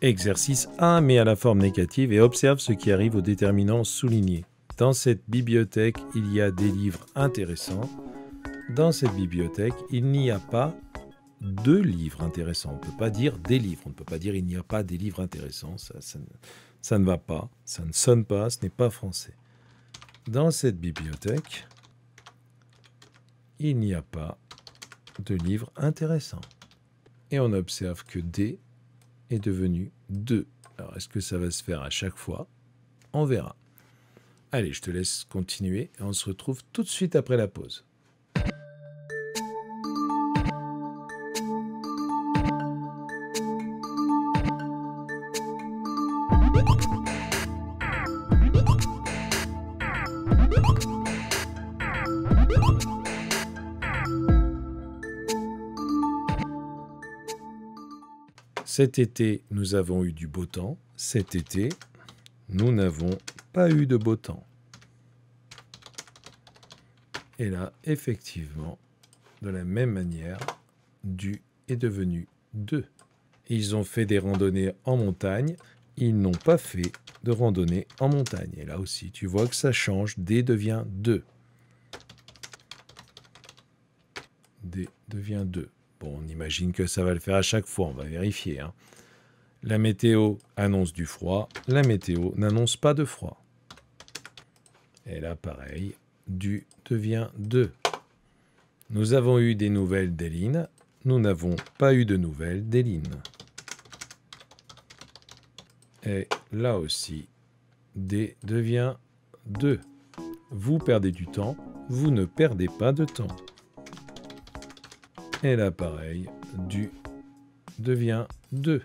Exercice 1, met à la forme négative et observe ce qui arrive au déterminant souligné. Dans cette bibliothèque, il y a des livres intéressants. Dans cette bibliothèque, il n'y a pas de livres intéressants. On ne peut pas dire des livres. On ne peut pas dire il n'y a pas des livres intéressants. Ça ne va pas. Ça ne sonne pas. Ce n'est pas français. Dans cette bibliothèque, il n'y a pas de livres intéressants. Et on observe que D est devenu 2. Alors, est-ce que ça va se faire à chaque fois? On verra. Allez, je te laisse continuer et on se retrouve tout de suite après la pause. Cet été, nous avons eu du beau temps. Cet été, nous n'avons pas eu de beau temps. Et là, effectivement, de la même manière, du est devenu de. Ils ont fait des randonnées en montagne, ils n'ont pas fait de randonnée en montagne. Et là aussi, tu vois que ça change, D devient 2. D devient 2. Bon, on imagine que ça va le faire à chaque fois, on va vérifier. Hein. La météo annonce du froid, la météo n'annonce pas de froid. Et là, pareil, du devient de. Nous avons eu des nouvelles d'Eline, nous n'avons pas eu de nouvelles d'Eline. Et là aussi, D devient 2. Vous perdez du temps, vous ne perdez pas de temps. Et là, pareil, du devient 2.